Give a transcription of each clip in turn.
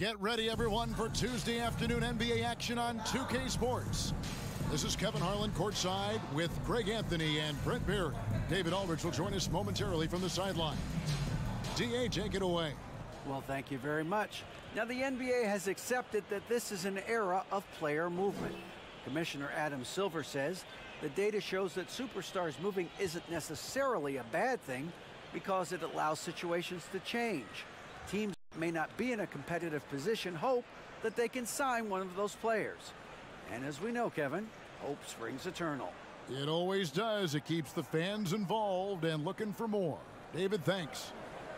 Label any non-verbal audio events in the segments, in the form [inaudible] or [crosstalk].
Get ready, everyone, for Tuesday afternoon NBA action on 2K Sports. This is Kevin Harlan courtside with Greg Anthony and Brent Barry. David Aldridge will join us momentarily from the sideline. DA, take it away. Well, thank you very much. Now, the NBA has accepted that this is an era of player movement. Commissioner Adam Silver says the data shows that superstars moving isn't necessarily a bad thing because it allows situations to change. Teams may not be in a competitive position hope that they can sign one of those players. And as we know, Kevin, hope springs eternal. It always does. It keeps the fans involved and looking for more. David, thanks.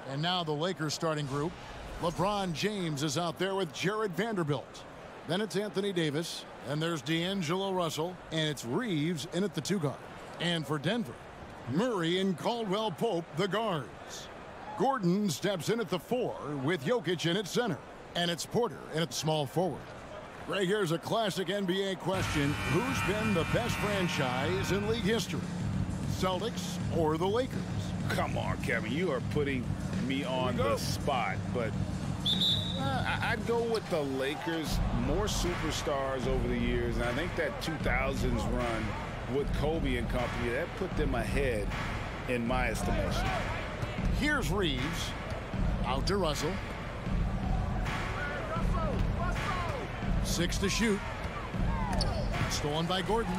And now the Lakers starting group. LeBron James is out there with Jared Vanderbilt. Then it's Anthony Davis. And there's D'Angelo Russell. And it's Reaves in at the two guard. And for Denver, Murray and Caldwell Pope, the guards. Gordon steps in at the four with Jokic in at center. And it's Porter in at small forward. Right here's a classic NBA question. Who's been the best franchise in league history? Celtics or the Lakers? Come on, Kevin. You are putting me on the spot, but uh, I'd go with the Lakers. More superstars over the years, and I think that 2000s run with Kobe and company, that put them ahead in my estimation. Here's Reaves. Out to Russell. Six to shoot. Stolen by Gordon.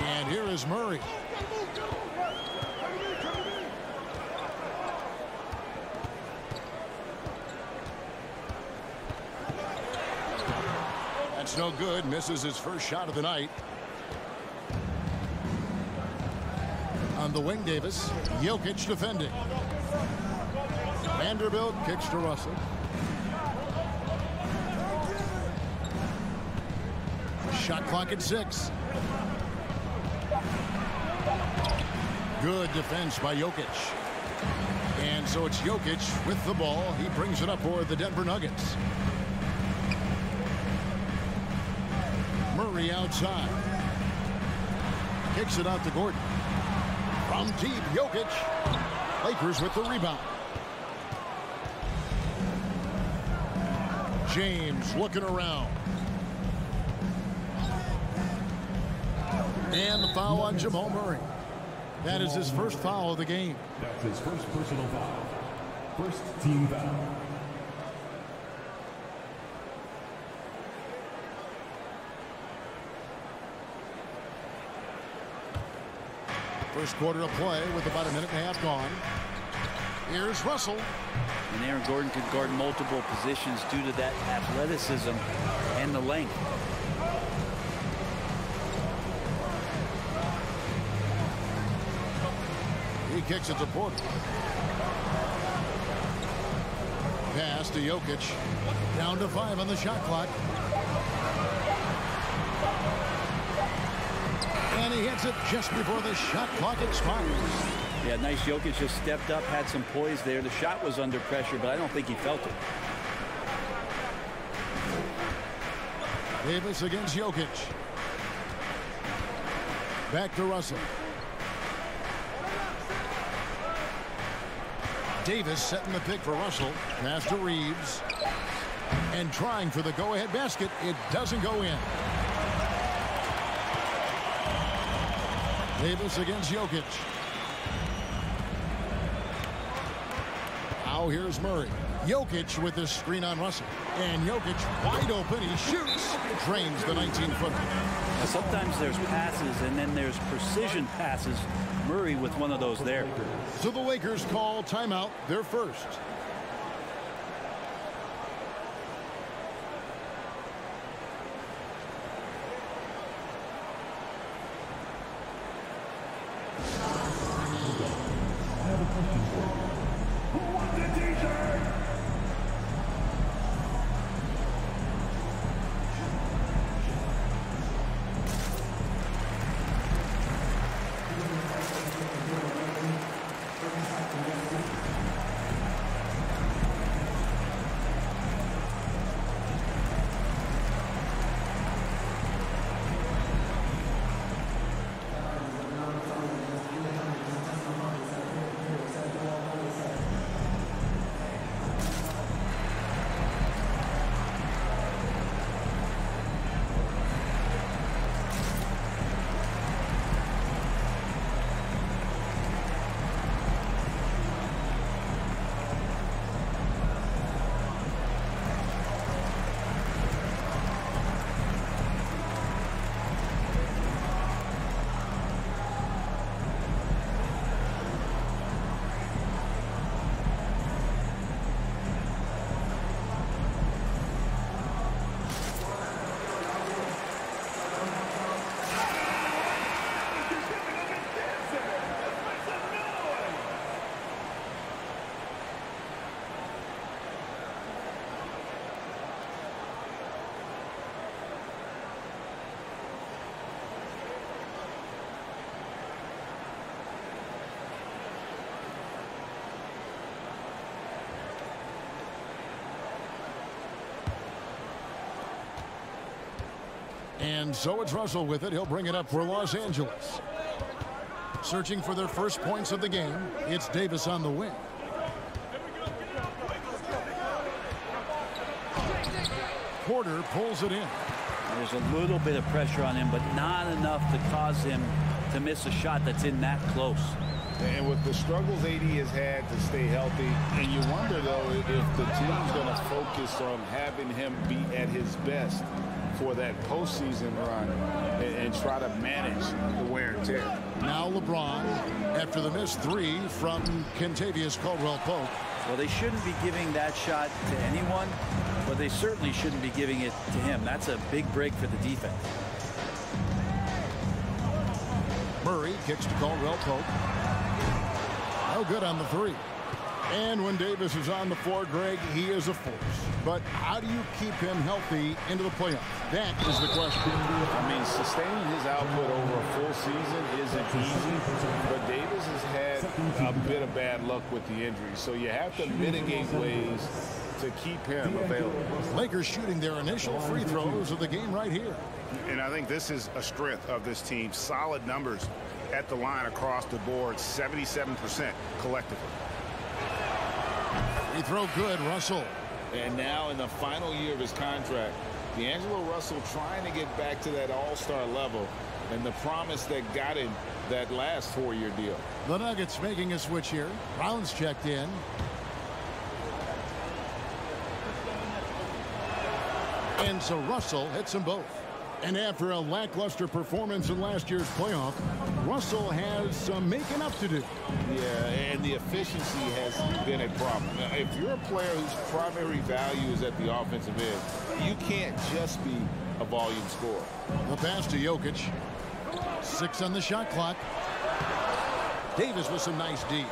And here is Murray. That's no good. Misses his first shot of the night. The wing, Davis. Jokic defending. Vanderbilt kicks to Russell. Shot clock at six. Good defense by Jokic. And so it's Jokic with the ball. He brings it up for the Denver Nuggets. Murray outside. Kicks it out to Gordon. From deep, Jokic. Lakers with the rebound. James looking around. And the foul on Jamal Murray. That is his first foul of the game. That's his first personal foul. First team foul. First quarter of play with about a minute and a half gone. Here's Russell. And Aaron Gordon can guard multiple positions due to that athleticism and the length. He kicks it to Porter. Pass to Jokic. Down to five on the shot clock. He hits it just before the shot clock expires. Yeah, nice. Jokic just stepped up, had some poise there. The shot was under pressure, but I don't think he felt it. Davis against Jokic. Back to Russell. Davis setting the pick for Russell. Pass to Reaves. And trying for the go-ahead basket. It doesn't go in. Davis against Jokic. Now here's Murray. Jokic with this screen on Russell. And Jokic wide open. He shoots. Drains the 19-footer. Sometimes there's passes and then there's precision passes. Murray with one of those there. So the Lakers call timeout, their first. And so it's Russell with it. He'll bring it up for Los Angeles. Searching for their first points of the game. It's Davis on the wing. Porter pulls it in. There's a little bit of pressure on him, but not enough to cause him to miss a shot that's in that close. And with the struggles AD has had to stay healthy, and you wonder, though, if the team's going to focus on having him be at his best for that postseason run and, and try to manage the wear and tear. Now LeBron, after the missed three from Kentavious Caldwell-Pope. Well, they shouldn't be giving that shot to anyone, but they certainly shouldn't be giving it to him. That's a big break for the defense. Murray kicks to Caldwell-Pope. No good on the three. And when Davis is on the floor, Greg, he is a force. But how do you keep him healthy into the playoffs? That is the question. I mean, sustaining his output over a full season isn't easy, but Davis has had a bit of bad luck with the injury. So you have to mitigate ways to keep him available. Lakers shooting their initial free throws of the game right here. And I think this is a strength of this team. Solid numbers at the line across the board, 77% collectively. Free throw good, Russell. And now in the final year of his contract, D'Angelo Russell trying to get back to that all-star level and the promise that got him that last four-year deal. The Nuggets making a switch here. Brown's checked in. And so Russell hits them both. And after a lackluster performance in last year's playoff, Russell has some making up to do. Yeah, and the efficiency has been a problem. Now, if you're a player whose primary value is at the offensive end, you can't just be a volume scorer. The pass to Jokic. Six on the shot clock. Davis with some nice D.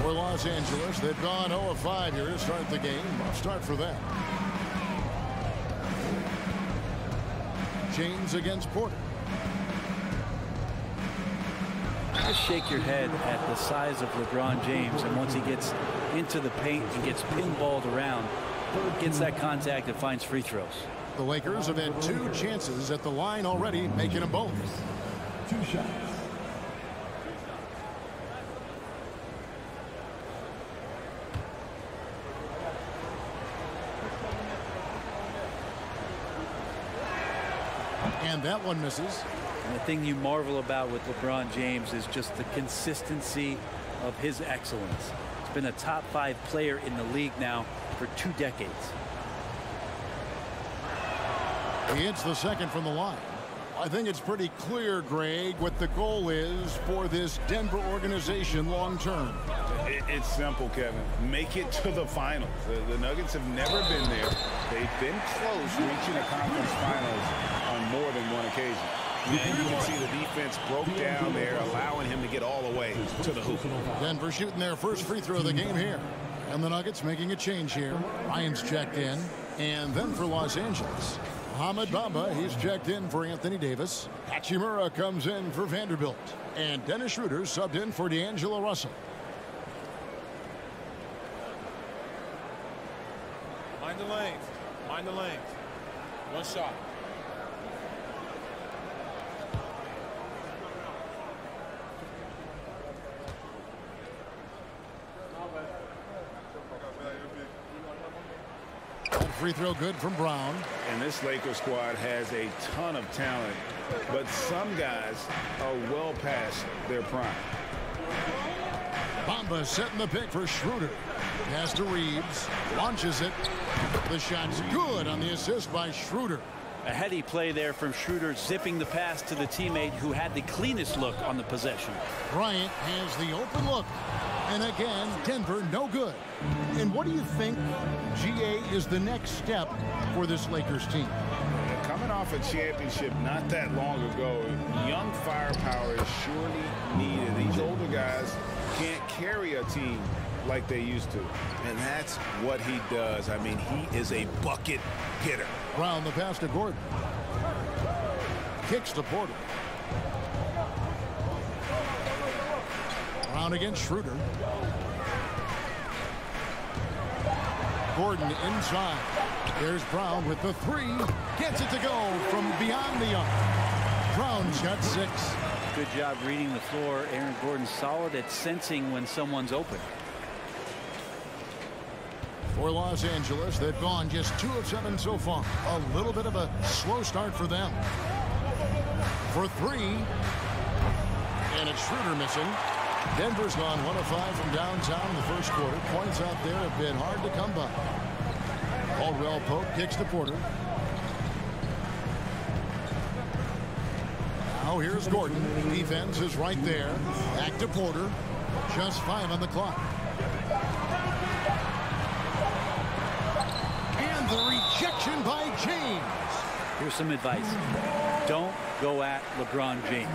For Los Angeles, they've gone 0 of 5 here to start the game. Start for them. James against Porter. Just shake your head at the size of LeBron James, and once he gets into the paint and gets pinballed around, gets that contact and finds free throws. The Lakers have had two chances at the line already, making them both. Two shots. That one misses. And the thing you marvel about with LeBron James is just the consistency of his excellence. He's been a top five player in the league now for two decades. He hits the second from the line. I think it's pretty clear, Greg, what the goal is for this Denver organization long term. It's simple, Kevin. Make it to the finals. The, the Nuggets have never been there. They've been close reaching the conference finals on more than one occasion. And you can see the defense broke down there, allowing him to get all the way to the hoop. Denver shooting their first free throw of the game here. And the Nuggets making a change here. Ryan's checked in. And then for Los Angeles, Mohamed Bamba, he's checked in for Anthony Davis. Hachimura comes in for Vanderbilt. And Dennis Schroeder subbed in for D'Angelo Russell. Mind the lanes. Mind the lanes. One shot. Free throw good from Brown. And this Lakers squad has a ton of talent, but some guys are well past their prime. Bamba setting the pick for Schroeder. Pass to Reaves. Launches it. The shot's good on the assist by Schroeder. A heady play there from Schroeder, zipping the pass to the teammate who had the cleanest look on the possession. Bryant has the open look. And again, Denver no good. And what do you think, GA, is the next step for this Lakers team? Coming off a championship not that long ago, young firepower is surely needed. These older guys can't carry a team like they used to. And that's what he does. I mean, he is a bucket hitter. Brown the pass to Gordon. Kicks to Porter. Against Schroeder. Gordon inside. There's Brown with the three. Gets it to go from beyond the arc. Brown's got six. Good job reading the floor. Aaron Gordon solid at sensing when someone's open. For Los Angeles, they've gone just two of seven so far. A little bit of a slow start for them. For three. And it's Schroeder missing. Denver's gone one of five from downtown in the first quarter. Points out there have been hard to come by. Caldwell Pope kicks to Porter. Now here's Gordon. Defense is right there. Back to Porter. Just five on the clock. And the rejection by James. Here's some advice. Don't go at LeBron James.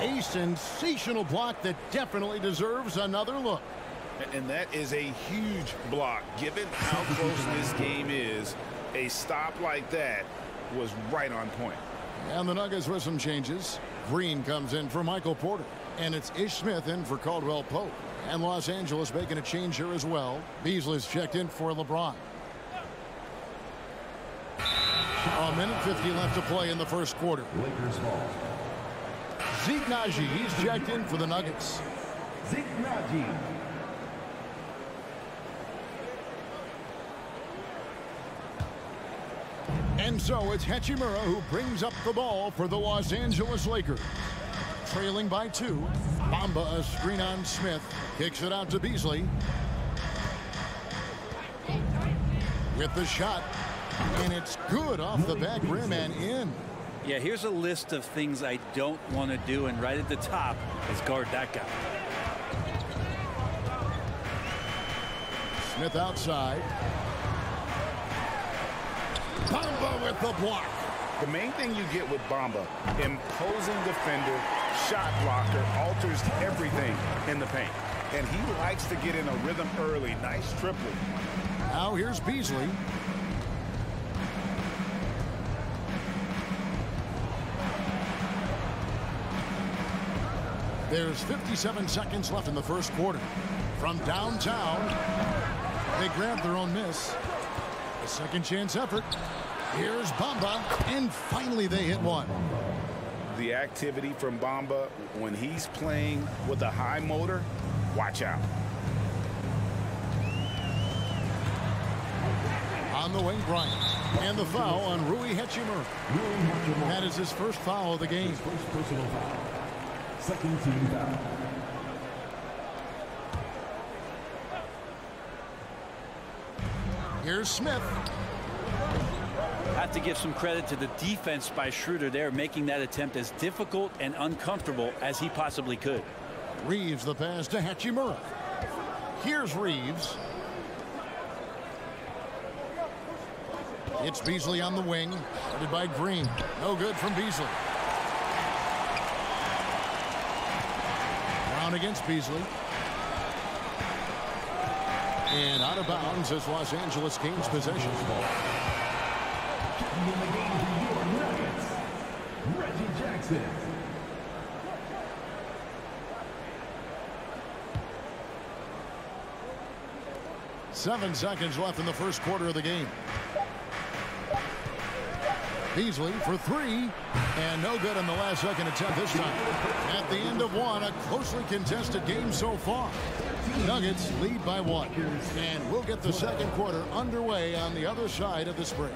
A sensational block that definitely deserves another look. And that is a huge block. Given how [laughs] close this game is, a stop like that was right on point. And the Nuggets with some changes. Green comes in for Michael Porter. And it's Ish Smith in for Caldwell Pope. And Los Angeles making a change here as well. Beasley's checked in for LeBron. A minute 50 left to play in the first quarter. Lakers ball. Zeke Nnaji, he's checked in for the Nuggets. Zeke Nnaji. And so it's Hachimura who brings up the ball for the Los Angeles Lakers. Trailing by two. Bamba a screen on Smith. Kicks it out to Beasley. With the shot. And it's good off the back rim and in. Yeah, here's a list of things I don't want to do, and right at the top is guard that guy. Smith outside. Bamba with the block. The main thing you get with Bamba, imposing defender, shot blocker, alters everything in the paint. And he likes to get in a rhythm early. Nice tripling. Now here's Beasley. There's 57 seconds left in the first quarter. From downtown, they grab their own miss. A second chance effort. Here's Bamba, and finally they hit one. The activity from Bamba when he's playing with a high motor, watch out. On the wing, Bryant. And the foul on Rui Hachimura. That is his first foul of the game. His first personal foul. Second team foul. Here's Smith. Have to give some credit to the defense by Schroeder there, making that attempt as difficult and uncomfortable as he possibly could. Reaves the pass to Hachimura. Here's Reaves. It's Beasley on the wing. Headed by Green. No good from Beasley. Against Beasley. And out of bounds as Los Angeles gains possession. Seven seconds left in the first quarter of the game. Beasley for three. And no good in the last second attempt this time. At the end of one, a closely contested game so far. Nuggets lead by one. And we'll get the second quarter underway on the other side of this break.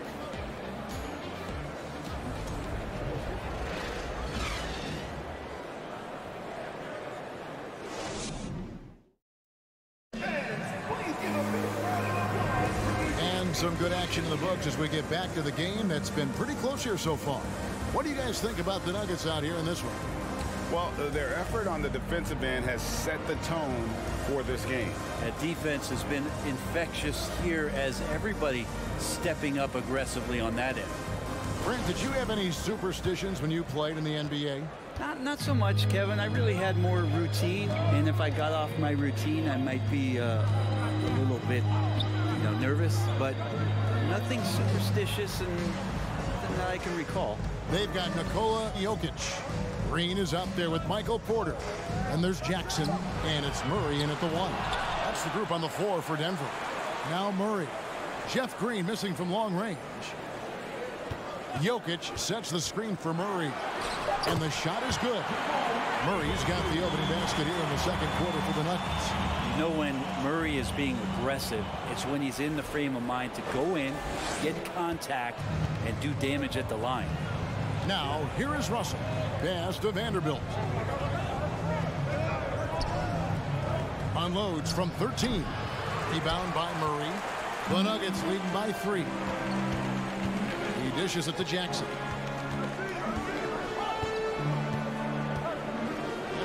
Action in the books as we get back to the game that's been pretty close here so far. What do you guys think about the Nuggets out here in this one? Well, uh, their effort on the defensive end has set the tone for this game. That defense has been infectious here as everybody stepping up aggressively on that end. Brent, did you have any superstitions when you played in the NBA? Not, not so much, Kevin. I really had more routine, and if I got off my routine, I might be uh, a little bit, you know, nervous. But nothing superstitious, and nothing that I can recall. They've got Nikola Jokic. Green is out there with Michael Porter. And there's Jackson, and it's Murray in at the one. That's the group on the floor for Denver. Now Murray. Jeff Green missing from long range. Jokic sets the screen for Murray. And the shot is good. Murray's got the opening basket here in the second quarter for the Nuggets. Know when Murray is being aggressive, it's when he's in the frame of mind to go in, get contact, and do damage at the line. Now, here is Russell. Pass to Vanderbilt. Unloads from 13. Rebound by Murray. The Nuggets leading by three. He dishes it to Jackson.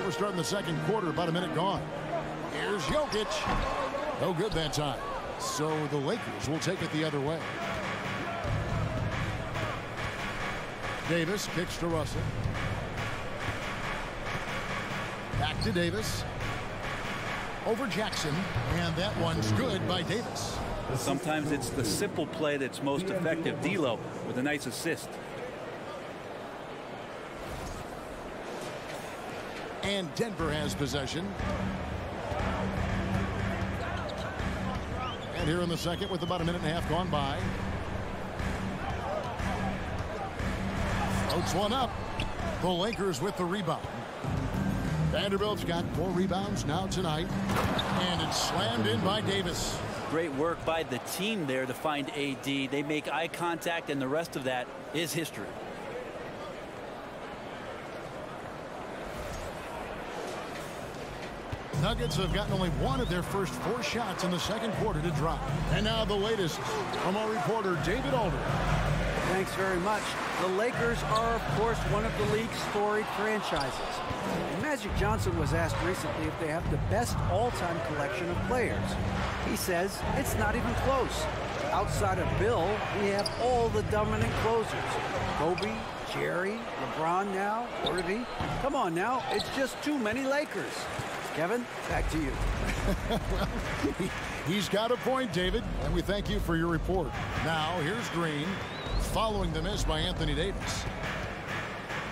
We're starting the second quarter, about a minute gone. Here's Jokic. No good that time. So the Lakers will take it the other way. Davis kicks to Russell. Back to Davis. Over Jackson. And that one's good by Davis. Sometimes it's the simple play that's most effective. D'Lo with a nice assist. And Denver has possession. And here in the second with about a minute and a half gone by. Floats one up. The Lakers with the rebound. Vanderbilt's got four rebounds now tonight. And it's slammed in by Davis. Great work by the team there to find AD. They make eye contact, and the rest of that is history. Nuggets have gotten only one of their first four shots in the second quarter to drop. And now the latest from our reporter, David Aldridge. Thanks very much. The Lakers are, of course, one of the league's storied franchises. And Magic Johnson was asked recently if they have the best all-time collection of players. He says it's not even close. Outside of Bill, we have all the dominant closers. Kobe, Jerry, LeBron now, Worthy. Come on now, it's just too many Lakers. Kevin, back to you. [laughs] He's got a point, David, and we thank you for your report. Now, here's Green, following the miss by Anthony Davis.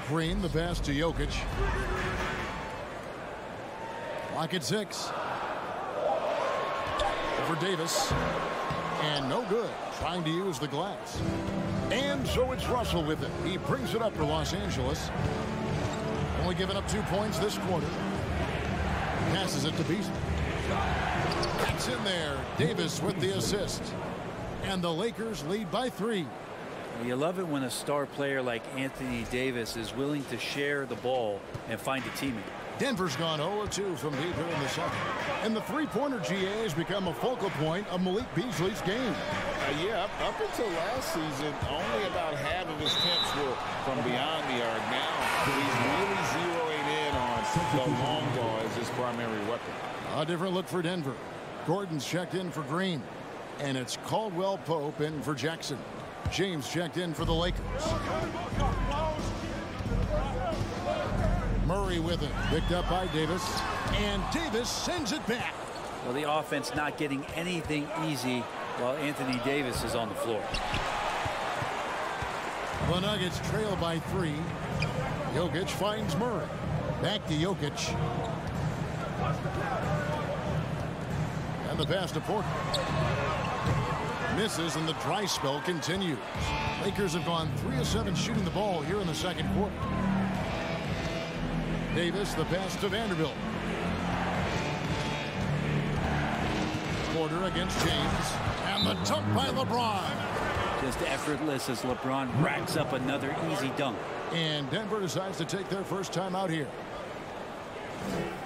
Green, the pass to Jokic. Lock at six. For Davis. And no good. Trying to use the glass. And so it's Russell with it. He brings it up for Los Angeles. Only giving up two points this quarter. Passes it to Beasley. That's in there. Davis with the assist. And the Lakers lead by three. You love it when a star player like Anthony Davis is willing to share the ball and find a teammate. Denver's gone 0-2 from deep here in the second. And the three-pointer GA has become a focal point of Malik Beasley's game. Uh, yeah, up, up, until last season, only about half of his attempts were from beyond the arc. Now he's really zeroing in on the long ball is his primary weapon. A different look for Denver. Gordon's checked in for Green. And it's Caldwell Pope in for Jackson. James checked in for the Lakers. Murray with it. Picked up by Davis. And Davis sends it back. Well, the offense not getting anything easy while Anthony Davis is on the floor. The Nuggets trail by three. Jokic finds Murray. Back to Jokic. And the pass to Porter. Misses and the dry spell continues. Lakers have gone 3 of 7 shooting the ball here in the second quarter. Davis, the pass to Vanderbilt. Porter against James. And the dunk by LeBron. Just effortless as LeBron racks up another easy dunk. And Denver decides to take their first time out here. Thank you.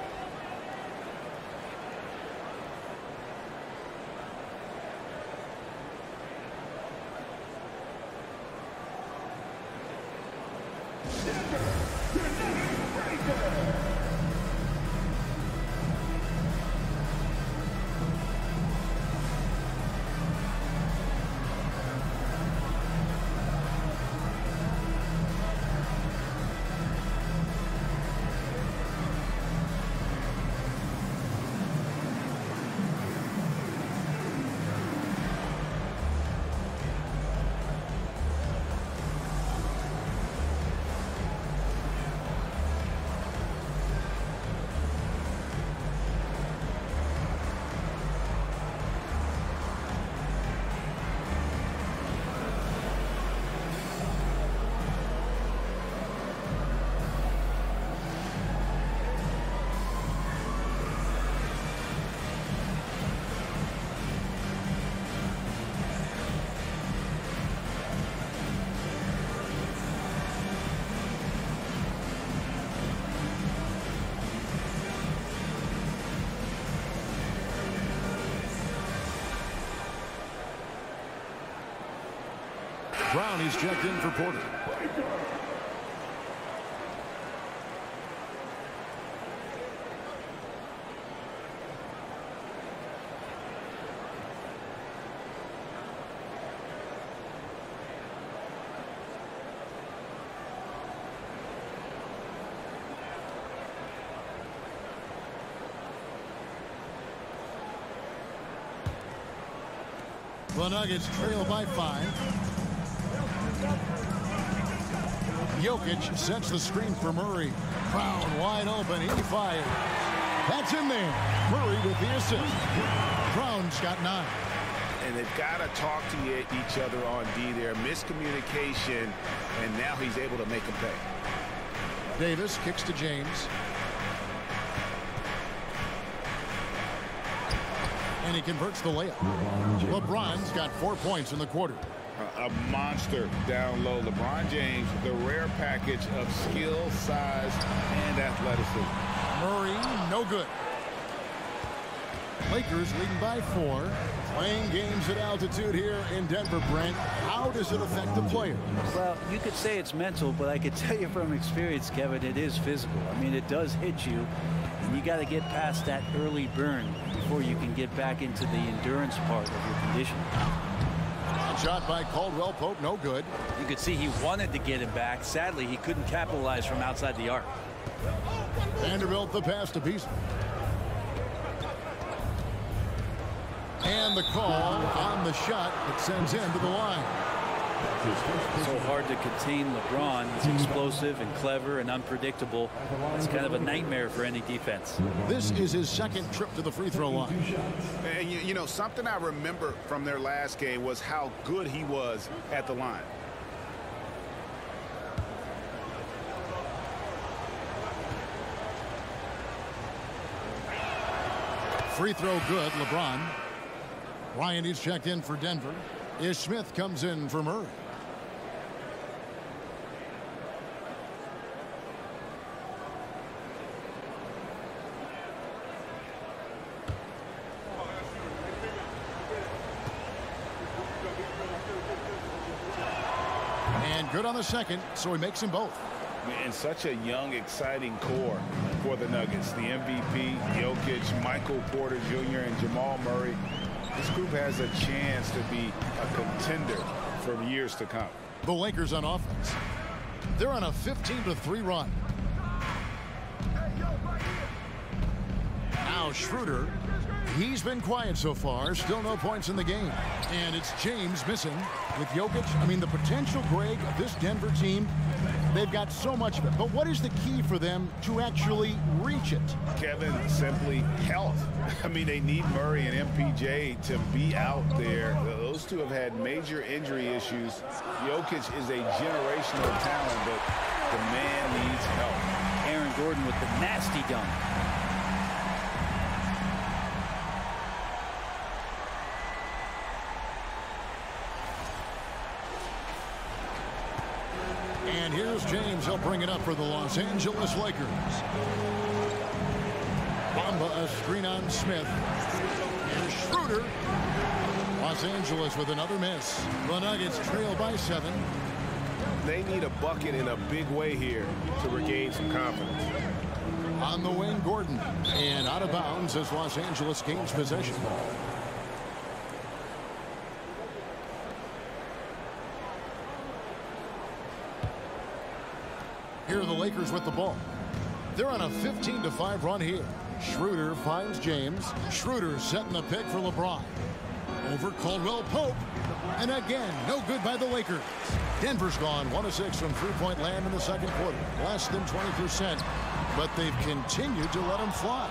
Brown, he's checked in for Porter. The Nuggets trail by five. Jokic sets the screen for Murray. Brown wide open. He fires. That's in there. Murray with the assist. Brown's got nine. And they've got to talk to each other on D there. Miscommunication, and now he's able to make them pay. Davis kicks to James. And he converts the layup. LeBron's got four points in the quarter. A, a monster down low. LeBron James, the rare package of skill, size, and athleticism. Murray, no good. Lakers leading by four. Playing games at altitude here in Denver, Brent. How does it affect the player? Well, you could say it's mental, but I could [laughs] tell you from experience, Kevin, it is physical. I mean, it does hit you, and you got to get past that early burn before you can get back into the endurance part of your condition. Shot by Caldwell Pope, no good. You could see he wanted to get him back. Sadly, he couldn't capitalize from outside the arc. Vanderbilt the pass to Beasley. And the call on the shot that sends him to the line. So hard to contain LeBron. He's explosive and clever and unpredictable. It's kind of a nightmare for any defense. This is his second trip to the free throw line. And you, you know, something I remember from their last game was how good he was at the line. Free throw good, LeBron. Ryan is checked in for Denver. Ish Smith comes in for Murray. Good on the second, so he makes them both. And such a young, exciting core for the Nuggets. The MVP, Jokic, Michael Porter Jr., and Jamal Murray. This group has a chance to be a contender for years to come. The Lakers on offense. They're on a 15-3 run. Now Schroeder, he's been quiet so far. Still no points in the game. And it's James missing with Jokic. I mean, the potential, Greg, of this Denver team, they've got so much of it. But what is the key for them to actually reach it? Kevin, simply health. [laughs] I mean, they need Murray and MPJ to be out there. Those two have had major injury issues. Jokic is a generational talent, but the man needs help. Aaron Gordon with the nasty dunk. James. He'll bring it up for the Los Angeles Lakers. Bamba a screen on Smith. And Schroeder. Los Angeles with another miss. The Nuggets trail by seven. They need a bucket in a big way here to regain some confidence. On the wing, Gordon. And out of bounds as Los Angeles gains possession. Here Lakers with the ball. They're on a 15 to 5 run here. Schroeder finds James. Schroeder setting the pick for LeBron. Over Caldwell Pope. And again, no good by the Lakers. Denver's gone 1 of 6 from three-point land in the second quarter. Less than 20%. But they've continued to let him fly.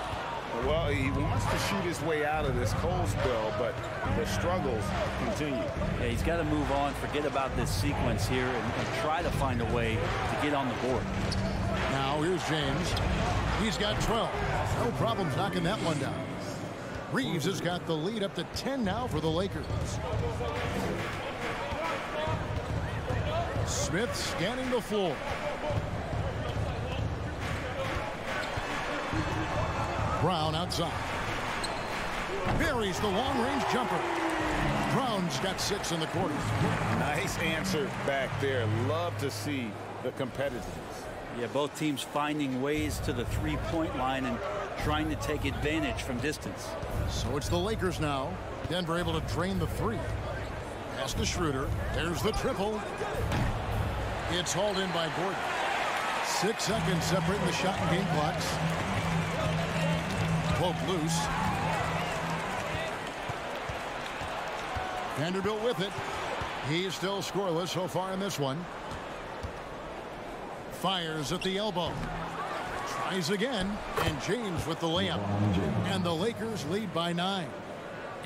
Well, he wants to shoot his way out of this cold spell, but the struggles continue. Yeah, he's got to move on, forget about this sequence here, and, and try to find a way to get on the board. Here's James. He's got 12. No problems knocking that one down. Reaves has got the lead up to 10 now for the Lakers. Smith scanning the floor. Brown outside. Buries the long-range jumper. Brown's got six in the quarter. Nice answer back there. Love to see the competitiveness. Yeah, both teams finding ways to the three-point line and trying to take advantage from distance. So it's the Lakers now. Denver able to drain the three. Pass to Schroeder. There's the triple. It's hauled in by Gordon. Six seconds separating the shot and game clocks. Pope loose. Vanderbilt with it. He's still scoreless so far in this one. Fires at the elbow. Tries again. And James with the layup. And the Lakers lead by nine.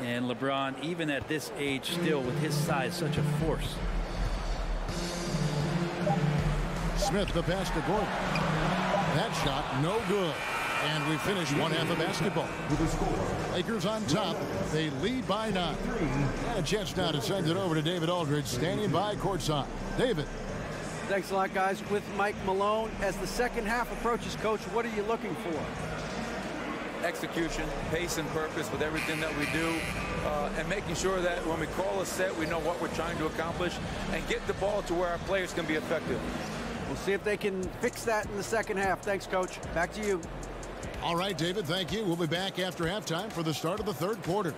And LeBron, even at this age, still with his size, such a force. Smith the pass to Gordon. That shot no good. And we finish one half of basketball. Lakers on top. They lead by nine. And a chance now to send it over to David Aldridge standing by courtside. David. Thanks a lot, guys. With Mike Malone, as the second half approaches, Coach, what are you looking for? Execution, pace and purpose with everything that we do, uh, and making sure that when we call a set, we know what we're trying to accomplish, and get the ball to where our players can be effective. We'll see if they can fix that in the second half. Thanks, Coach. Back to you. All right, David, thank you. We'll be back after halftime for the start of the third quarter.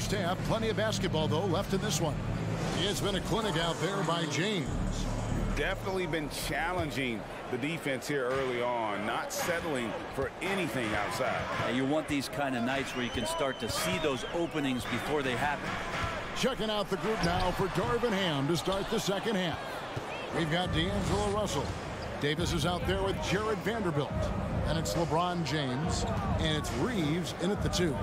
First half. Plenty of basketball, though, left in this one. It's been a clinic out there by James. Definitely been challenging the defense here early on, not settling for anything outside. And you want these kind of nights where you can start to see those openings before they happen. Checking out the group now for Darvin Ham to start the second half. We've got D'Angelo Russell. Davis is out there with Jared Vanderbilt. And it's LeBron James. And it's Reaves in at the two.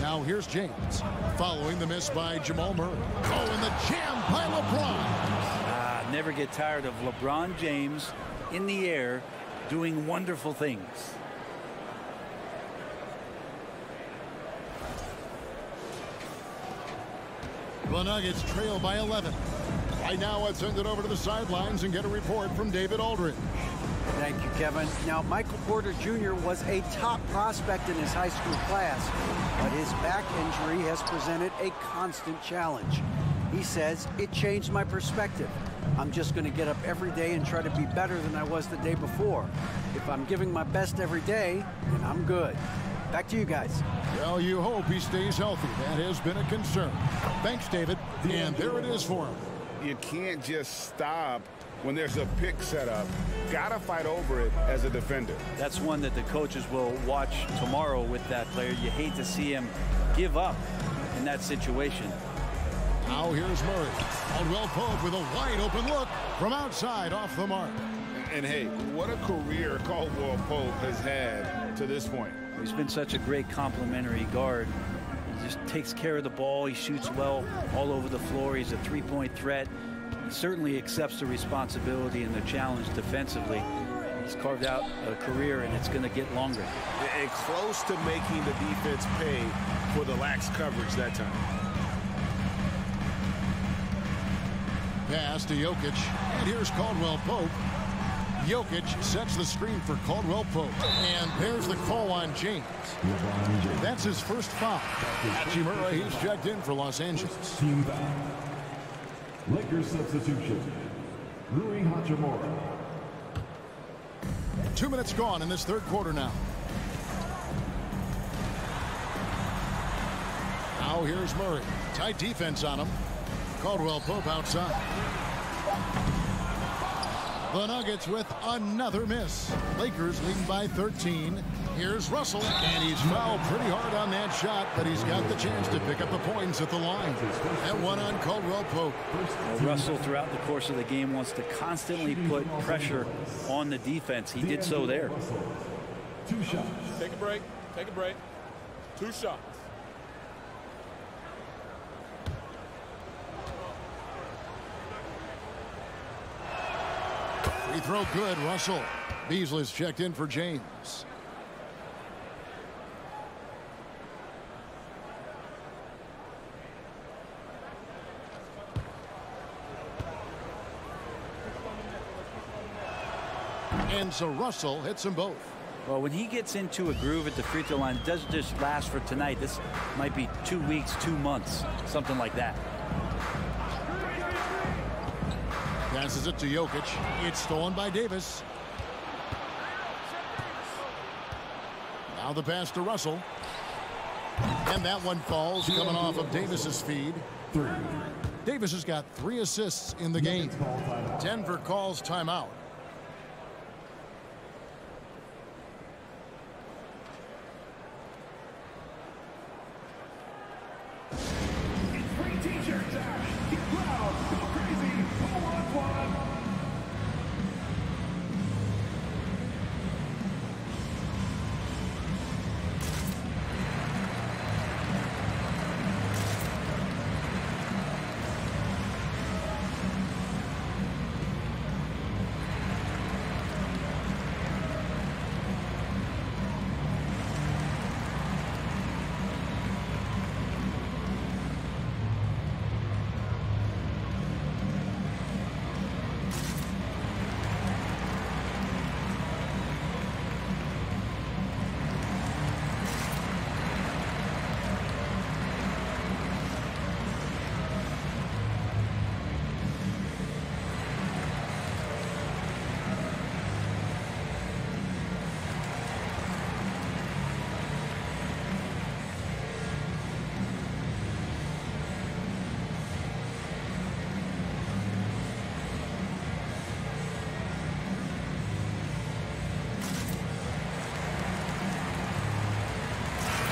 Now here's James. Following the miss by Jamal Murray. Oh, and the jam by LeBron. Ah, never get tired of LeBron James in the air doing wonderful things. The Nuggets trail by 11. Right now, let's send it over to the sidelines and get a report from David Aldridge. Thank you, Kevin. Now, Michael Porter Jr. was a top prospect in his high school class, but his back injury has presented a constant challenge. He says, it changed my perspective. I'm just going to get up every day and try to be better than I was the day before. If I'm giving my best every day, then I'm good. Back to you guys. Well, you hope he stays healthy. That has been a concern. Thanks, David. And there it is for him. You can't just stop when there's a pick set up. Gotta fight over it as a defender. That's one that the coaches will watch tomorrow with that player. You hate to see him give up in that situation. Now here's Murray. Caldwell Pope with a wide open look from outside off the mark. And hey, what a career Caldwell Pope has had to this point. He's been such a great complimentary guard. He just takes care of the ball. He shoots well all over the floor. He's a three-point threat. He certainly accepts the responsibility and the challenge defensively. He's carved out a career, and it's going to get longer. And close to making the defense pay for the lax coverage that time. Pass to Jokic. And here's Caldwell Pope. Jokic sets the screen for Caldwell Pope. And there's the call on James. That's his first foul. Hachimura, he's checked in for Los Angeles. Lakers substitution. Rui Hachimura. Two minutes gone in this third quarter now. Now here's Murray. Tight defense on him. Caldwell Pope outside. The Nuggets with another miss. Lakers leading by 13. Here's Russell, and he's fouled pretty hard on that shot, but he's got the chance to pick up the points at the line. That one on Caldwell Pope. Russell, throughout the course of the game, wants to constantly put pressure on the defense. He did so there. Two shots. Take a break. Take a break. Two shots. Free throw good, Russell. Beasley's checked in for James. And so Russell hits them both. Well, when he gets into a groove at the free throw line, doesn't just last for tonight. This might be two weeks, two months, something like that. Passes it to Jokic. It's stolen by Davis. Now the pass to Russell. And that one falls coming off of Davis's feed. Three. Davis has got three assists in the game. Denver calls timeout.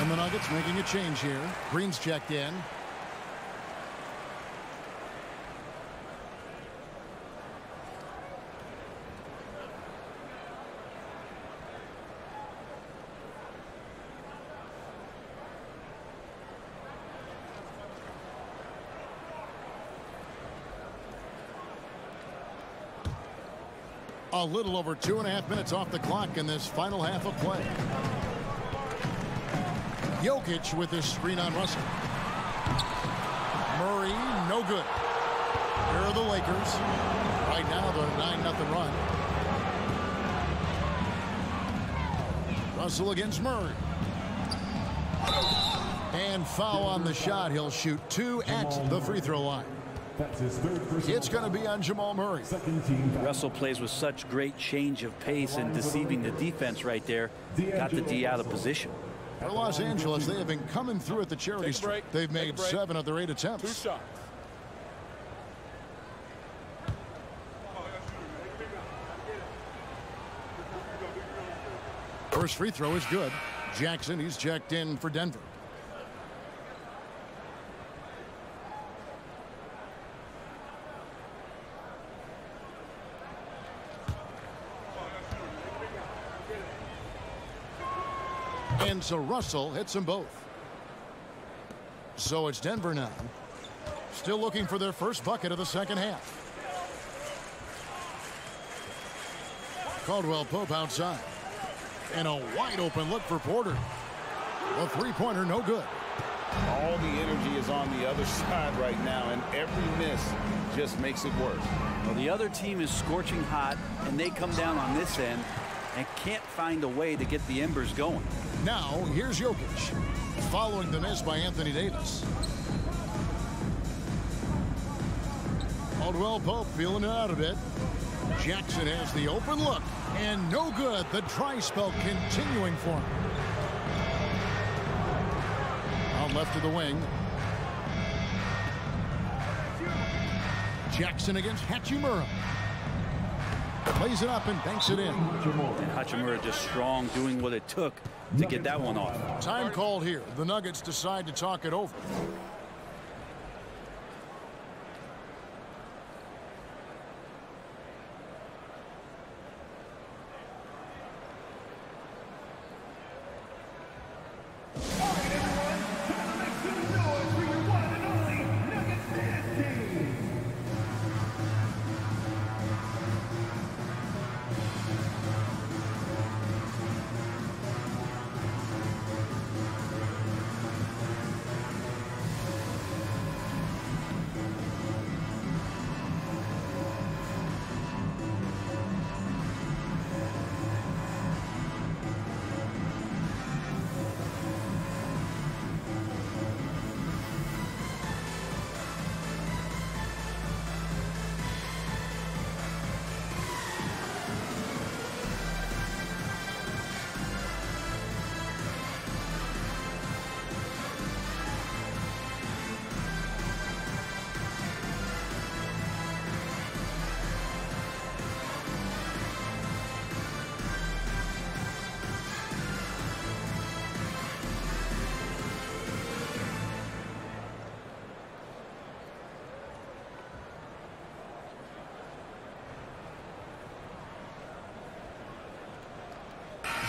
And the Nuggets making a change here. Green's checked in. A little over two and a half minutes off the clock in this final half of play. Jokic with his screen on Russell. Murray, no good. Here are the Lakers. Right now, the 9-0 run. Russell against Murray. And foul on the shot. He'll shoot two at the free throw line. That's his third It's going to be on Jamal Murray. Second team. Russell plays with such great change of pace and deceiving the defense right there. Got the D out of position. For Los Angeles, they have been coming through at the charity Take a strip. break. They've made seven of their eight Two attempts. shots. First free throw is good. Jackson, he's checked in for Denver. And so Russell hits them both. So it's Denver now. Still looking for their first bucket of the second half. Caldwell Pope outside. And a wide open look for Porter. A three-pointer no good. All the energy is on the other [laughs] side right now, and every miss just makes it worse. Well, the other team is scorching hot, and they come down on this end and can't find a way to get the embers going. Now, here's Jokic. Following the miss by Anthony Davis. Caldwell Pope feeling it out a bit. Jackson has the open look. And no good. The dry spell continuing for him. Out left to the wing. Jackson against Hachimura. Lays it up and banks it in. And Hachimura just strong, doing what it took to get that one off. Time called here. The Nuggets decide to talk it over.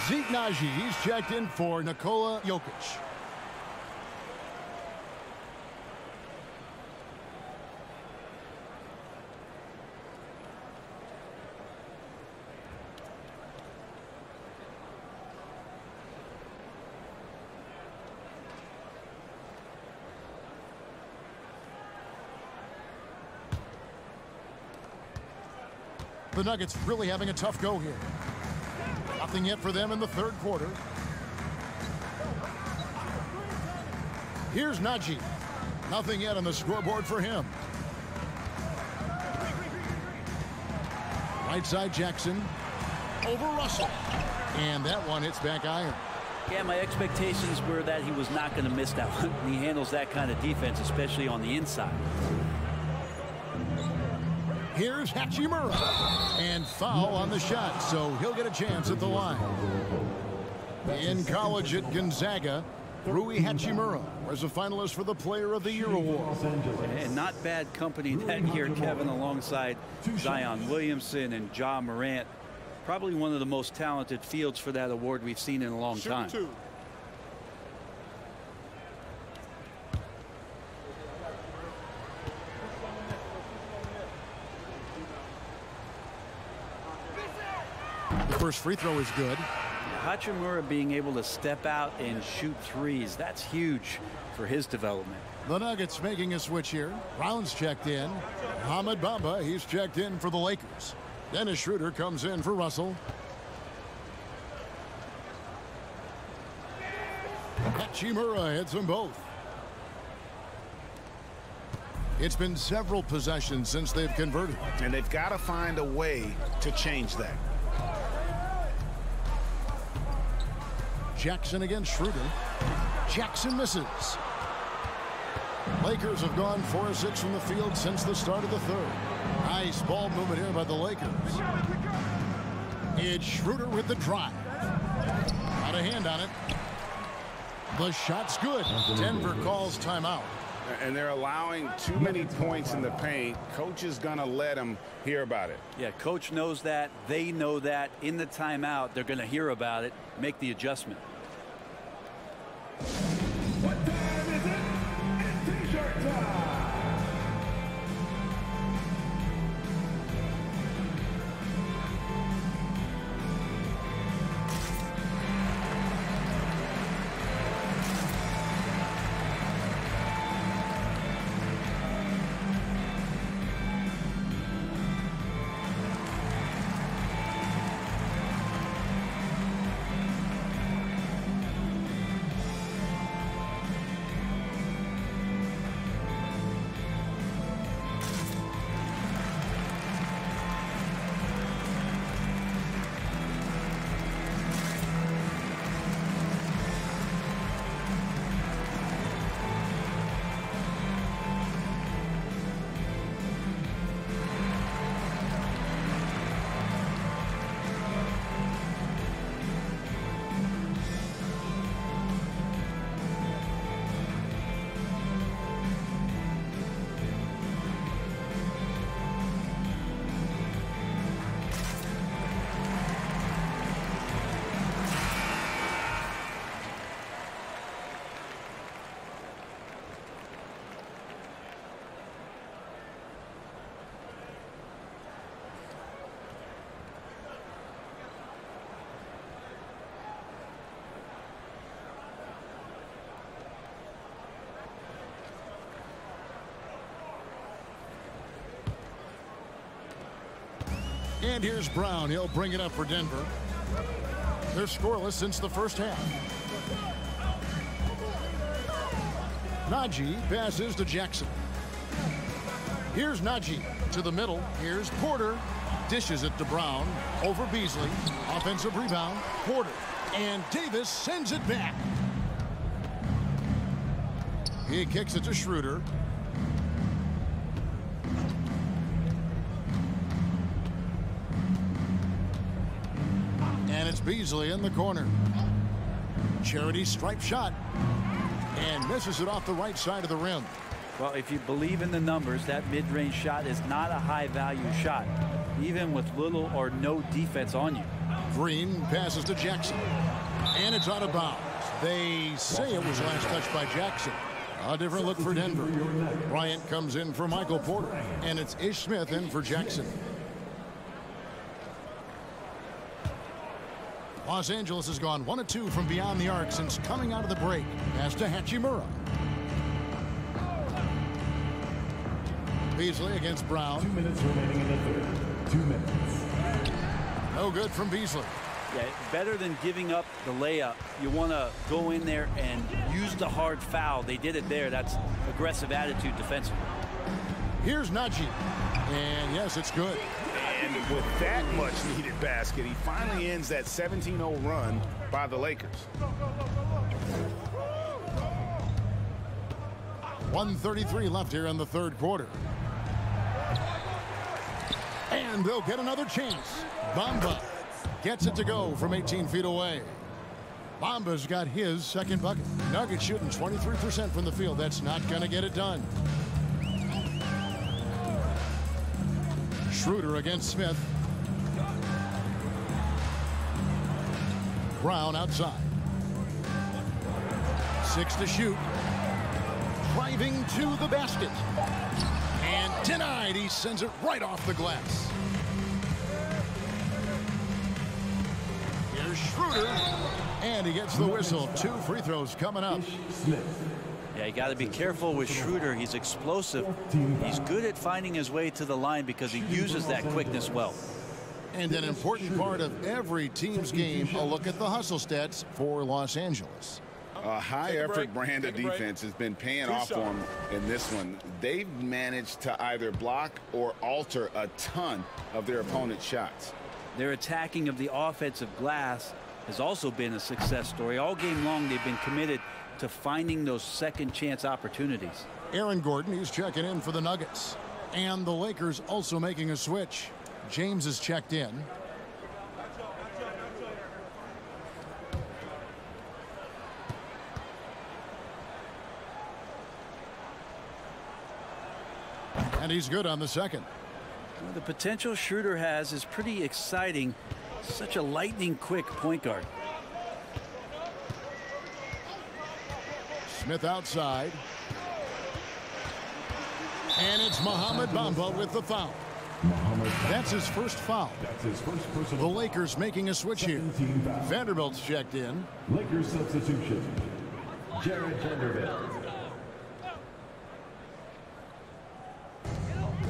Zeke Nnaji, he's checked in for Nikola Jokic. The Nuggets really having a tough go here. Nothing yet for them in the third quarter. Here's Nnaji. Nothing yet on the scoreboard for him. Right side Jackson. Over Russell. And that one hits back iron. Yeah, my expectations were that he was not going to miss that one. He handles that kind of defense, especially on the inside. Here's Hachimura. And foul on the shot, so he'll get a chance at the line. In college at Gonzaga, Rui Hachimura was a finalist for the Player of the Year award. And not bad company that year, Kevin, alongside Zion Williamson and Ja Morant. Probably one of the most talented fields for that award we've seen in a long Shoot time. First free throw is good. Hachimura being able to step out and shoot threes, that's huge for his development. The Nuggets making a switch here. Brown's checked in. Ahmed Bamba, he's checked in for the Lakers. Dennis Schroeder comes in for Russell. Hachimura hits them both. It's been several possessions since they've converted. And they've got to find a way to change that. Jackson against Schroeder. Jackson misses. Lakers have gone 4-6 from the field since the start of the third. Nice ball movement here by the Lakers. It's Schroeder with the drive. Got a hand on it. The shot's good. Denver calls timeout. And they're allowing too many points in the paint. Coach is going to let them hear about it. Yeah, coach knows that. They know that. In the timeout, they're going to hear about it, make the adjustment. And here's Brown. He'll bring it up for Denver. They're scoreless since the first half. Nnaji passes to Jackson. Here's Nnaji to the middle. Here's Porter. Dishes it to Brown. Over Beasley. Offensive rebound. Porter. And Davis sends it back. He kicks it to Schroeder. Beasley in the corner. Charity stripe shot. And misses it off the right side of the rim. Well, if you believe in the numbers, that mid-range shot is not a high-value shot, even with little or no defense on you. Green passes to Jackson. And it's out of bounds. They say it was last touched by Jackson. A different look for Denver. Bryant comes in for Michael Porter. And it's Ish Smith in for Jackson. Los Angeles has gone 1 2 from beyond the arc since coming out of the break. Pass to Hachimura. Beasley against Brown. Two minutes remaining in the third. Two minutes. No good from Beasley. Yeah, better than giving up the layup. You want to go in there and use the hard foul. They did it there. That's aggressive attitude defensively. Here's Nnaji. And yes, it's good. And with that much needed basket, he finally ends that 17-0 run by the Lakers. 133 left here in the third quarter. And they'll get another chance. Bamba gets it to go from 18 feet away. Bamba's got his second bucket. Nuggets shooting 23% from the field. That's not going to get it done. Schroeder against Smith. Brown outside. Six to shoot. Driving to the basket. And denied. He sends it right off the glass. Here's Schroeder. And he gets the whistle. Two free throws coming up. Yeah, you got to be careful with Schroeder. He's explosive. He's good at finding his way to the line because he uses that quickness well. And an important part of every team's game, a look at the hustle stats for Los Angeles. A high a effort break. brand of Take a break. defense has been paying Two off for them in this one. They've managed to either block or alter a ton of their opponent's shots. Their attacking of the offensive glass has also been a success story. All game long, they've been committed to finding those second chance opportunities. Aaron Gordon, he's checking in for the Nuggets. And the Lakers also making a switch. James is checked in. And he's good on the second. Well, the potential Schroeder has is pretty exciting. Such a lightning quick point guard. Smith outside. And it's Mohamed Bamba with the foul. That's his first foul. That's his first The. Lakers making a switch here. Foul. Vanderbilt's checked in. Lakers substitution. Jared Vanderbilt.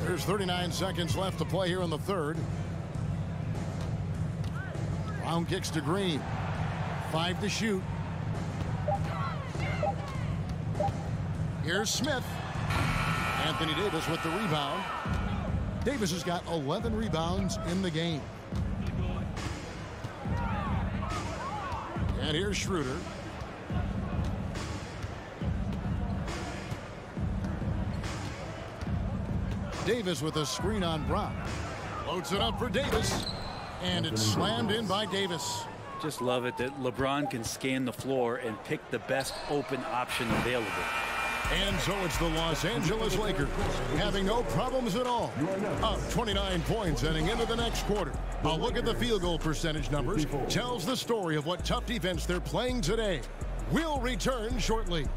There's 39 seconds left to play here in the third. Brown kicks to Green. Five to shoot. Here's Smith. Anthony Davis with the rebound. Davis has got 11 rebounds in the game. And here's Schroeder. Davis with a screen on Brown. Loads it up for Davis. And it's slammed in by Davis. Just love it that LeBron can scan the floor and pick the best open option available. And so it's the Los Angeles Lakers having no problems at all. Up 29 points heading into the next quarter. A look at the field goal percentage numbers tells the story of what tough defense they're playing today. We'll return shortly.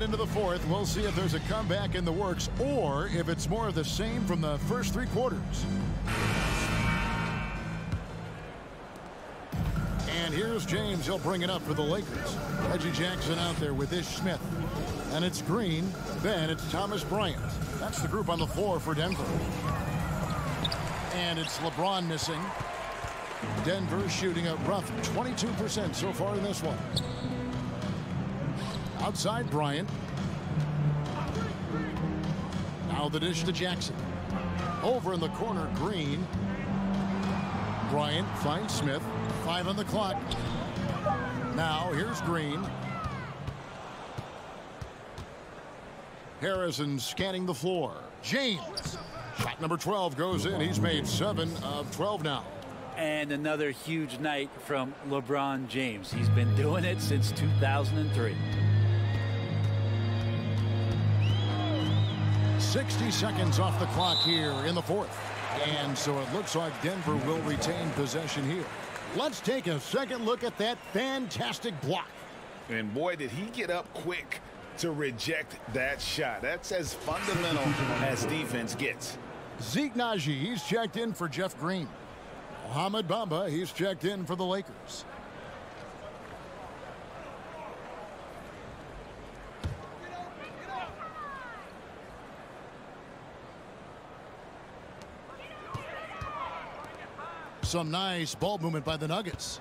Head into the fourth, we'll see if there's a comeback in the works or if it's more of the same from the first three quarters. And here's James. He'll bring it up for the Lakers. Reggie Jackson out there with Ish Smith. And it's Green. Then it's Thomas Bryant. That's the group on the floor for Denver. And it's LeBron missing. Denver shooting a rough 22% so far in this one. Outside Bryant. Now the dish to Jackson. Over in the corner, Green. Bryant finds Smith. Five on the clock. Now here's Green. Harrison scanning the floor. James. Shot number 12 goes in. He's made 7 of 12 now. And another huge night from LeBron James. He's been doing it since 2003. 60 seconds off the clock here in the fourth. And so it looks like Denver will retain possession here. Let's take a second look at that fantastic block. And boy, did he get up quick to reject that shot. That's as fundamental as defense gets. Zeke Nnaji, he's checked in for Jeff Green. Mohamed Bamba, he's checked in for the Lakers. Some nice ball movement by the Nuggets.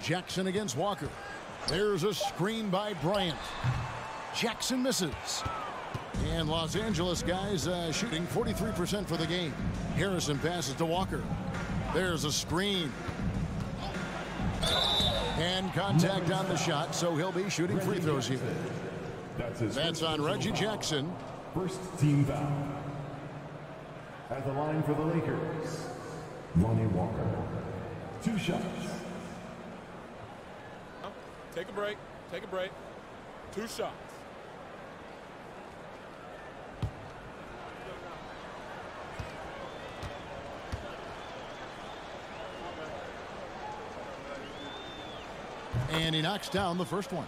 Jackson against Walker. There's a screen by Bryant. Jackson misses. And Los Angeles guys uh, shooting 43% for the game. Harrison passes to Walker. There's a screen. And contact on the shot, so he'll be shooting free throws here. That's, That's on Reggie. Jackson. First team foul. At the line for the Lakers, Lonnie Walker. Two shots. Take a break. Take a break. Two shots. And he knocks down the first one.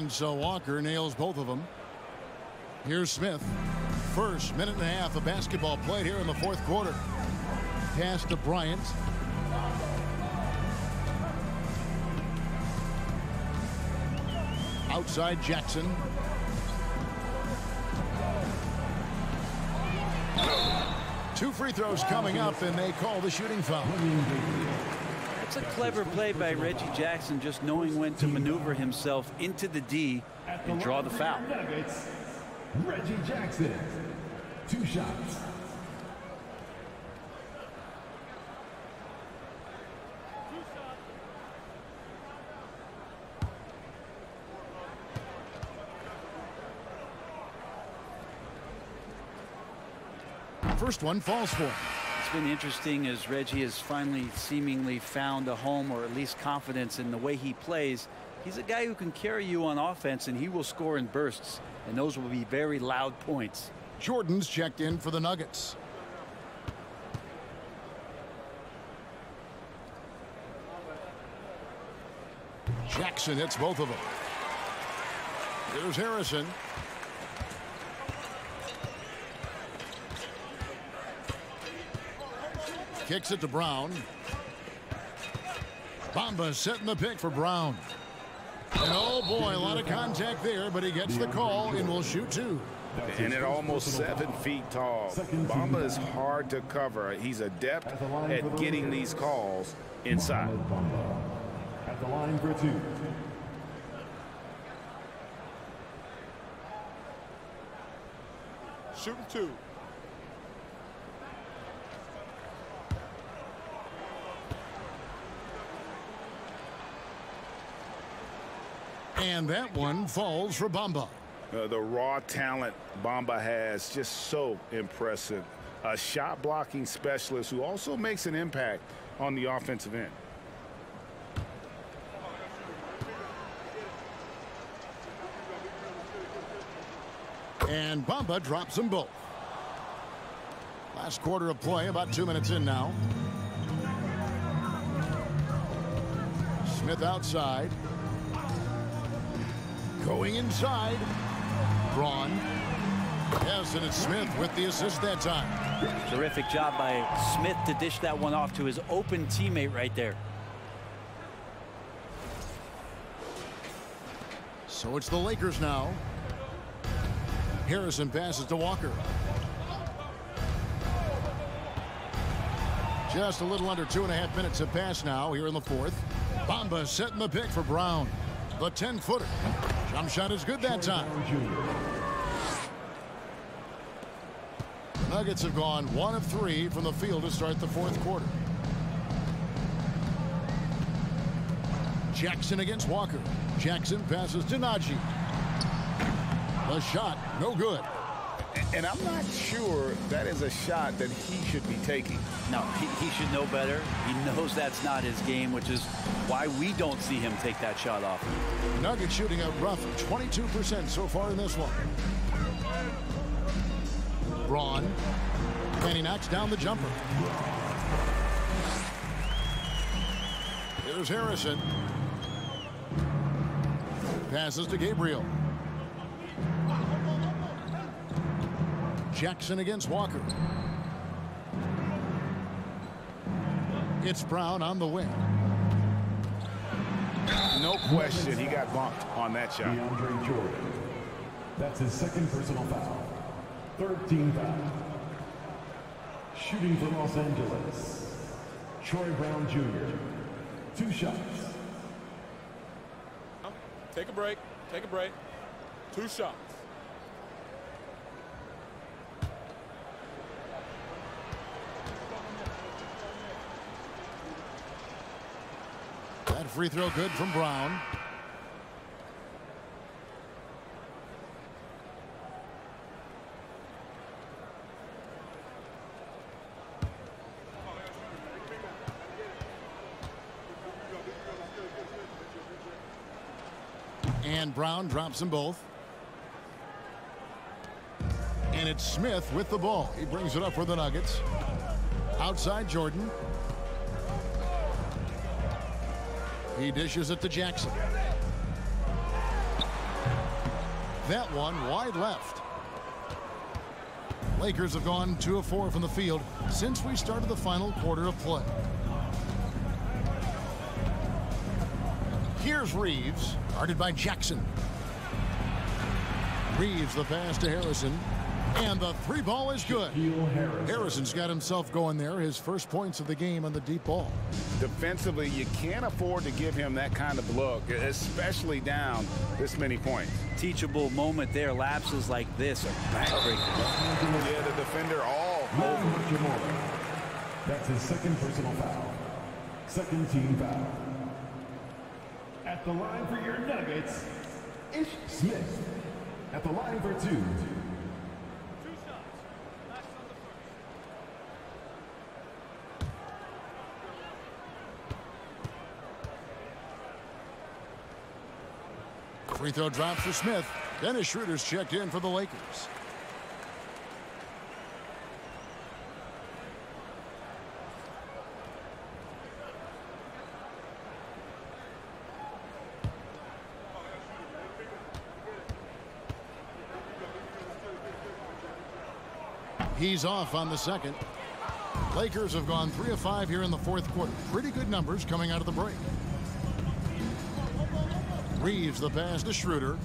And so Walker nails both of them. Here's Smith. First minute and a half of basketball played here in the fourth quarter. Pass to Bryant. Outside Jackson. Two free throws coming up, and they call the shooting foul. It's a clever play by Reggie Jackson, just knowing when to maneuver himself into the D and draw the foul. Nuggets, Reggie Jackson. Two shots. First one falls for him. Been interesting as Reggie has finally seemingly found a home or at least confidence in the way he plays. He's a guy who can carry you on offense and he will score in bursts. And those will be very loud points. Jordan's checked in for the Nuggets. Jackson hits both of them. Here's Harrison. Kicks it to Brown. Bamba setting the pick for Brown. And oh boy, a lot of contact there, but he gets the call and will shoot two. And his at almost seven feet tall, Bamba is hard to cover. He's adept At the line for at the getting these calls inside. Mohamed Bamba. At the line for two. Shooting two. And that one falls for Bamba. Uh, the raw talent Bamba has just so impressive. a shot blocking specialist who also makes an impact on the offensive end. And Bamba drops them both. Last quarter of play, about two minutes in now. Smith outside. Going inside. Braun. Yes, and it's Smith with the assist that time. Terrific job by Smith to dish that one off to his open teammate right there. So it's the Lakers now. Harrison passes to Walker. Just a little under two and a half minutes have passed now here in the fourth. Bamba setting the pick for Brown. The 10-footer. Jump shot is good that time. Nuggets have gone one of three from the field to start the fourth quarter. Jackson against Walker. Jackson passes to Nnaji. The shot, no good. And I'm not sure that is a shot that he should be taking. No, he, he should know better. He knows that's not his game, which is why we don't see him take that shot off. Nuggets shooting a rough 22% so far in this one. Braun. And he knocks down the jumper. Here's Harrison. Passes to Gabriel. Jackson against Walker. It's Brown on the wing. No question he got bumped on that shot. DeAndre Jordan. That's his second personal foul. Third team foul. Shooting for Los Angeles. Troy Brown Jr. Two shots. Take a break. Take a break. Two shots. That free throw good from Brown. And Brown drops them both. And it's Smith with the ball. He brings it up for the Nuggets. Outside Jordan. He dishes it to Jackson. That one wide left. Lakers have gone 2 of 4 from the field since we started the final quarter of play. Here's Reaves, guarded by Jackson. Reaves the pass to Harrison. And the three ball is good. Harrison. Harrison's got himself going there. His first points of the game on the deep ball. Defensively, you can't afford to give him that kind of look, especially down this many points. Teachable moment there. Lapses like this are backbreaking. Yeah, the defender all Over Jamora. That's his second personal foul. Second team foul. At the line for your Nuggets, Ish Smith. At the line for two. Free throw drops for Smith. Dennis Schroeder's checked in for the Lakers. He's off on the second. Lakers have gone three of five here in the fourth quarter. Pretty good numbers coming out of the break. Reaves the pass to Schroeder.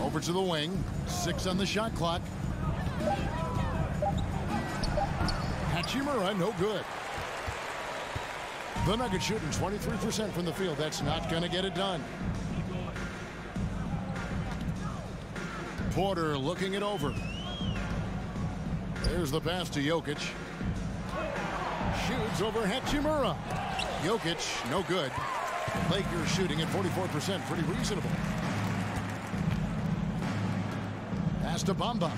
Over to the wing. Six on the shot clock. Hachimura, no good. The Nuggets shooting 23% from the field. That's not going to get it done. Porter looking it over. There's the pass to Jokic. Shoots over Hachimura. Jokic, no good. Lakers shooting at 44%, pretty reasonable. Pass to Bamba.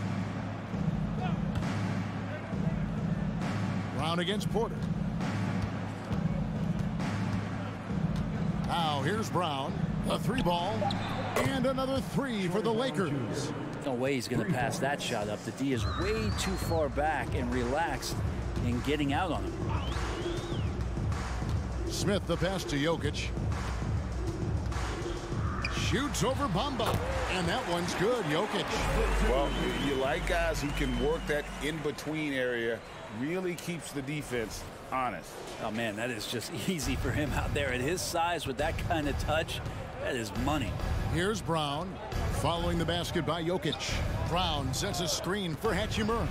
Brown against Porter. Now here's Brown. A three ball. And another three for the Lakers. No way he's going to pass that shot up. The D is way too far back and relaxed in getting out on him. Smith the pass to Jokic. Shoots over Bamba. And that one's good. Jokic. Well, you, you like guys who can work that in-between area. Really keeps the defense honest. Oh, man, that is just [laughs] easy for him out there. At his size with that kind of touch, that is money. Here's Brown. Following the basket by Jokic. Brown sets a screen for Hachimura.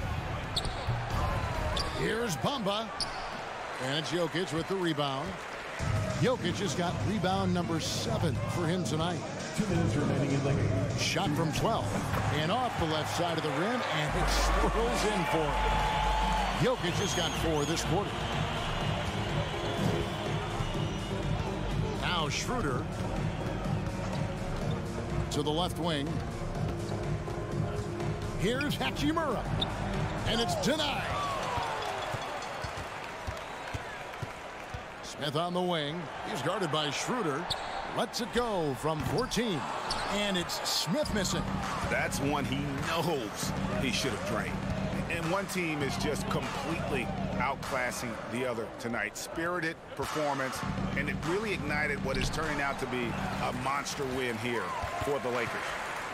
Here's Bamba. And it's Jokic with the rebound. Jokic has got rebound number seven for him tonight. Two minutes remaining in the game. Shot from 12. And off the left side of the rim, and it swirls in for him. Jokic has got four this quarter. Now Schroeder to the left wing. Here's Hachimura. And it's denied. Smith on the wing. He's guarded by Schroeder. Lets it go from 14. And it's Smith missing. That's one he knows he should have drained. And one team is just completely outclassing the other tonight. Spirited performance, and it really ignited what is turning out to be a monster win here for the Lakers.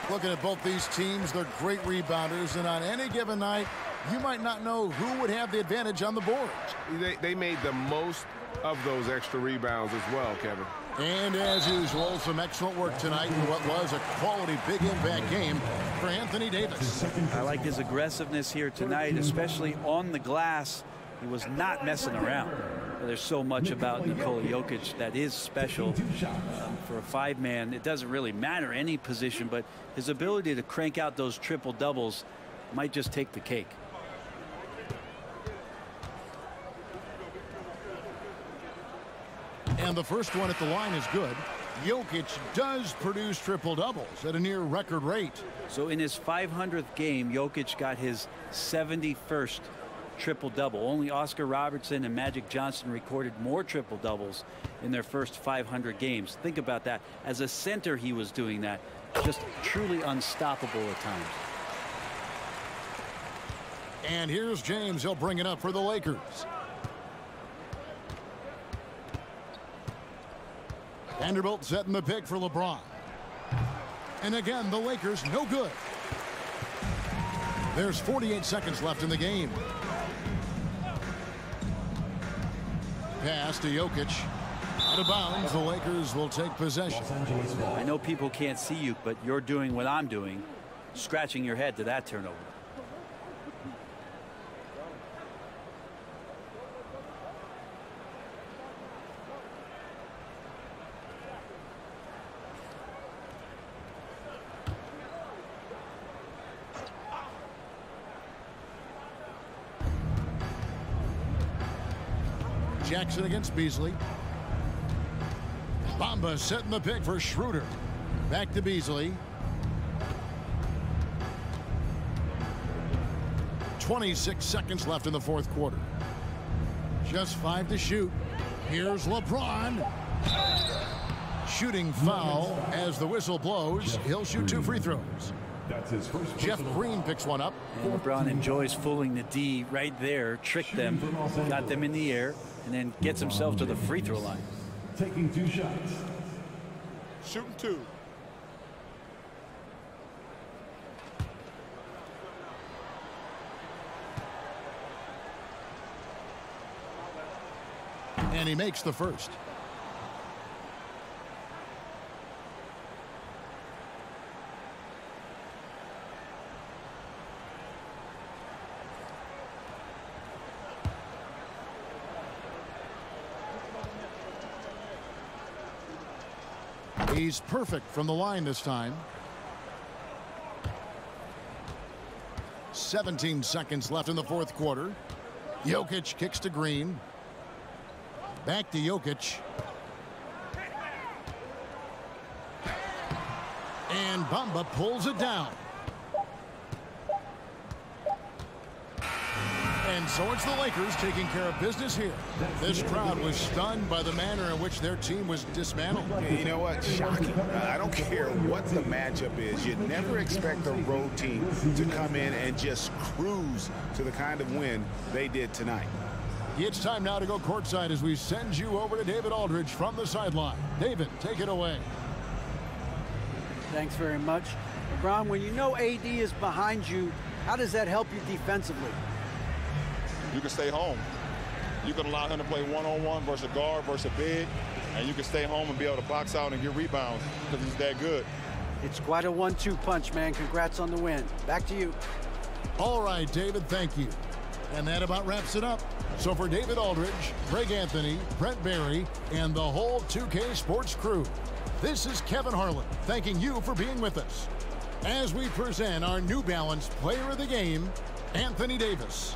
Looking at both these teams, they're great rebounders, and on any given night, you might not know who would have the advantage on the board. They, they made the most of those extra rebounds as well, Kevin. And as usual, some excellent work tonight in what was a quality big impact game for Anthony Davis. I like his aggressiveness here tonight, especially on the glass. He was not messing around. There's so much about Nikola Jokic that is special. Um, for a five-man, it doesn't really matter any position, but his ability to crank out those triple doubles might just take the cake. And the first one at the line is good. Jokic does produce triple doubles at a near record rate. So in his 500th game, Jokic got his 71st triple double. Only Oscar Robertson and Magic Johnson recorded more triple doubles in their first 500 games. Think about that. As a center, he was doing that. Just truly unstoppable at times. And here's James. He'll bring it up for the Lakers. Vanderbilt setting the pick for LeBron. And again, the Lakers no good. There's 48 seconds left in the game. Pass to Jokic. Out of bounds, the Lakers will take possession. I know people can't see you, but you're doing what I'm doing, scratching your head to that turnover. Against Beasley. Bamba setting the pick for Schroeder. Back to Beasley. 26 seconds left in the fourth quarter. Just five to shoot. Here's LeBron. Shooting foul as the whistle blows. He'll shoot two free throws. That's his first Jeff personal Green picks one up. And LeBron enjoys fooling the D right there, tricked them, got them in the air, and then gets himself to the free throw line. taking two shots. Shooting two. And he makes the first. He's perfect from the line this time. 17 seconds left in the fourth quarter. Jokic kicks to Green. Back to Jokic. And Bamba pulls it down. So it's the Lakers taking care of business here. This crowd was stunned by the manner in which their team was dismantled. You know what? Shocking. I don't care what the matchup is. You never expect a road team to come in and just cruise to the kind of win they did tonight. It's time now to go courtside as we send you over to David Aldridge from the sideline. David, take it away. Thanks very much. LeBron, when you know AD is behind you, how does that help you defensively? You can stay home. You can allow him to play one-on-one versus a guard versus a big, and you can stay home and be able to box out and get rebounds because he's that good. It's quite a one-two punch, man. Congrats on the win. Back to you. All right, David, thank you. And that about wraps it up. So for David Aldridge, Greg Anthony, Brent Barry, and the whole 2K Sports crew, this is Kevin Harlan thanking you for being with us as we present our New Balance Player of the Game, Anthony Davis.